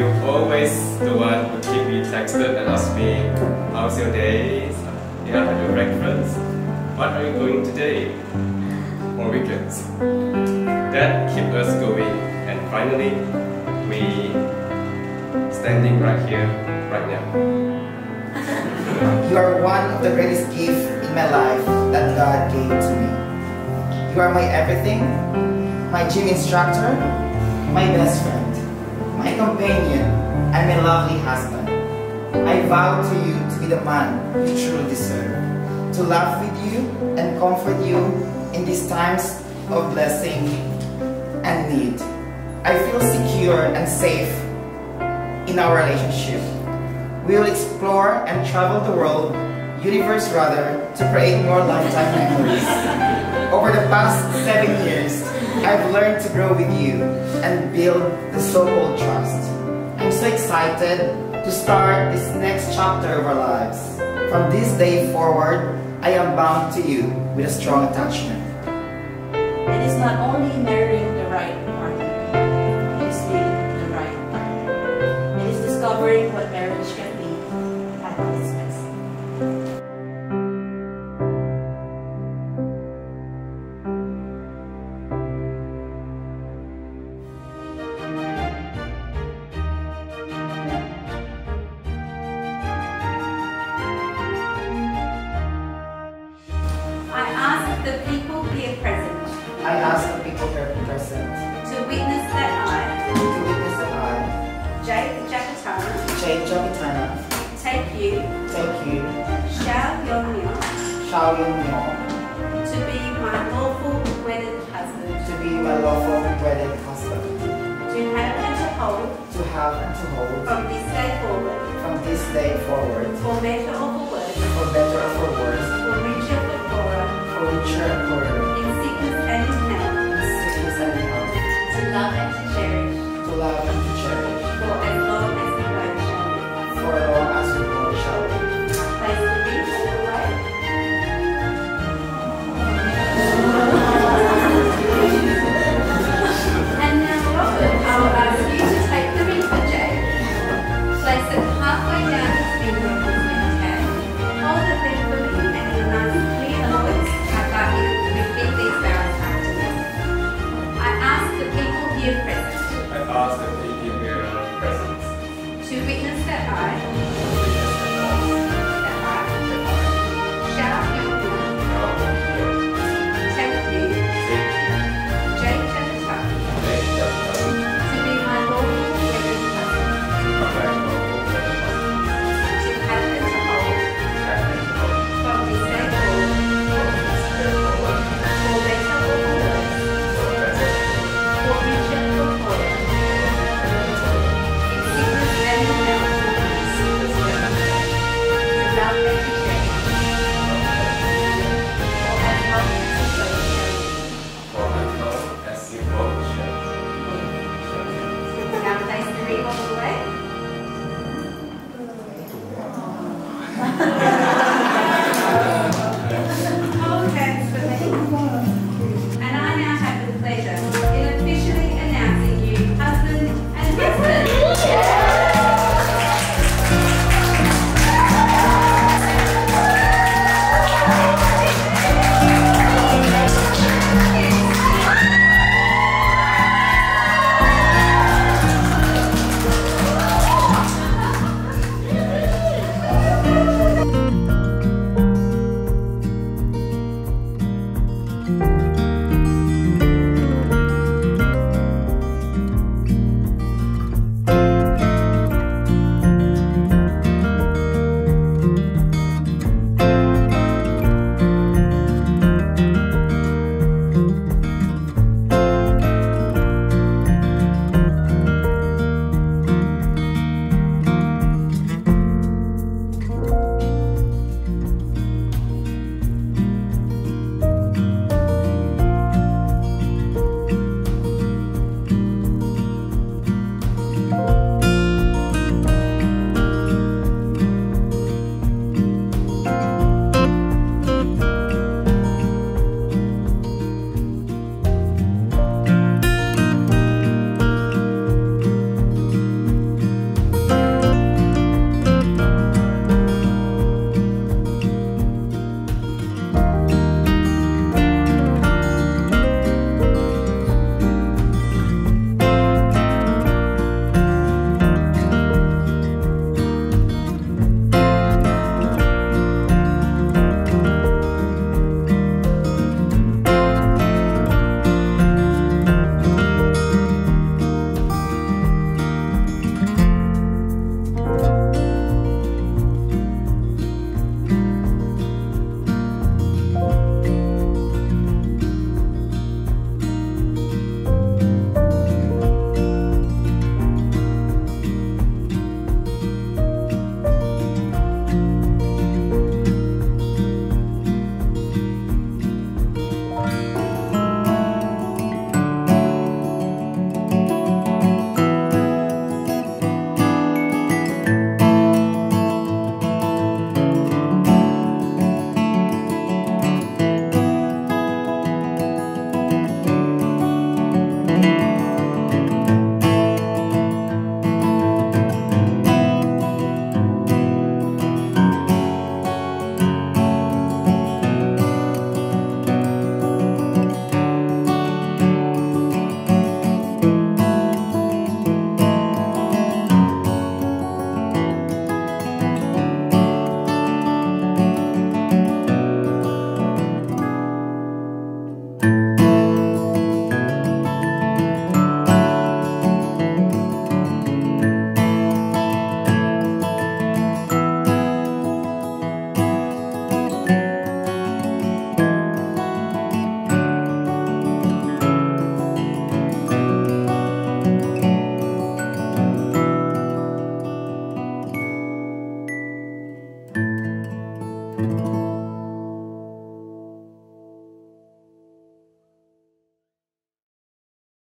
you always the one who keep me texted and ask me, how's your day? Yeah, have your breakfast? What are you going today? For weekends. That keep us going and finally we standing right here, right now. You are one of the greatest gifts in my life that God gave to me. You are my everything, my gym instructor, my best friend, my companion, and my lovely husband. I vow to you to be the man you truly deserve, to laugh with you and comfort you in these times of blessing and need. I feel secure and safe in our relationship. We will explore and travel the world, universe rather, to create more lifetime memories. Over the past seven years, I've learned to grow with you and build the so-called trust. I'm so excited to start this next chapter of our lives. From this day forward, I am bound to you with a strong attachment. It is not only marrying Take you, take you, Xiao Yongyo, Shao Yun Yong, to be my lawful wedded husband, to be my lawful wedded husband, to have and to hold. To have and to hold. From this day forward, from this day forward, for better